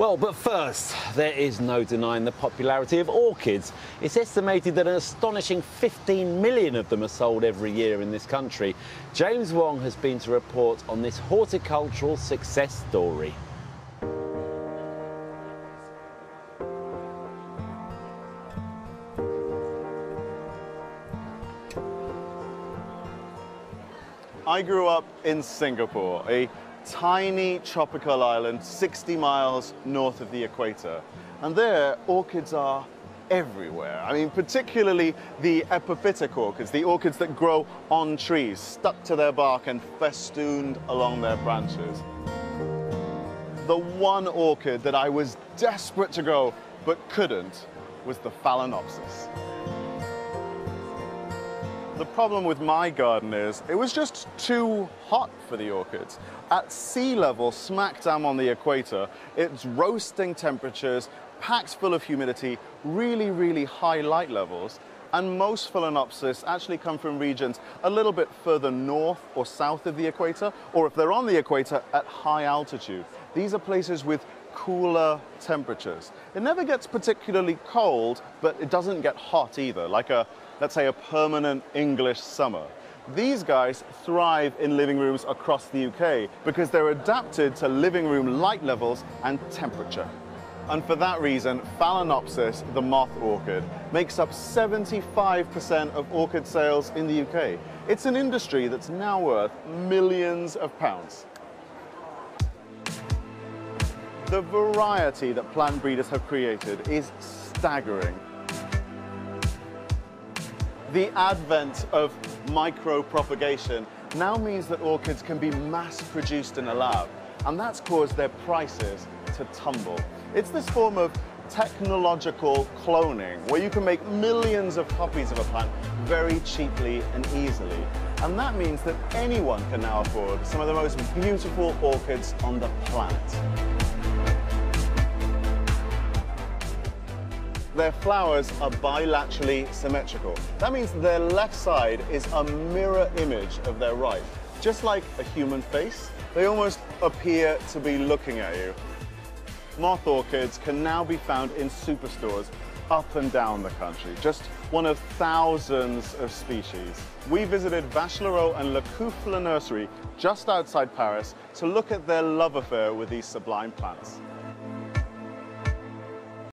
Well, but first, there is no denying the popularity of orchids. It's estimated that an astonishing 15 million of them are sold every year in this country. James Wong has been to report on this horticultural success story. I grew up in Singapore, a tiny tropical island 60 miles north of the equator. And there, orchids are everywhere. I mean, particularly the epiphytic orchids, the orchids that grow on trees, stuck to their bark and festooned along their branches. The one orchid that I was desperate to grow but couldn't was the Phalaenopsis. The problem with my garden is it was just too hot for the orchids. At sea level, smack down on the equator, it's roasting temperatures, packed full of humidity, really, really high light levels. And most Phalaenopsis actually come from regions a little bit further north or south of the equator, or if they're on the equator, at high altitude. These are places with cooler temperatures. It never gets particularly cold, but it doesn't get hot either, like a let's say, a permanent English summer. These guys thrive in living rooms across the UK because they're adapted to living room light levels and temperature. And for that reason, Phalaenopsis, the moth orchid, makes up 75% of orchid sales in the UK. It's an industry that's now worth millions of pounds. The variety that plant breeders have created is staggering. The advent of micro-propagation now means that orchids can be mass-produced in a lab, and that's caused their prices to tumble. It's this form of technological cloning, where you can make millions of copies of a plant very cheaply and easily. And that means that anyone can now afford some of the most beautiful orchids on the planet. Their flowers are bilaterally symmetrical. That means their left side is a mirror image of their right. Just like a human face, they almost appear to be looking at you. Moth orchids can now be found in superstores up and down the country, just one of thousands of species. We visited Vacherot and Le Couffle Nursery just outside Paris to look at their love affair with these sublime plants.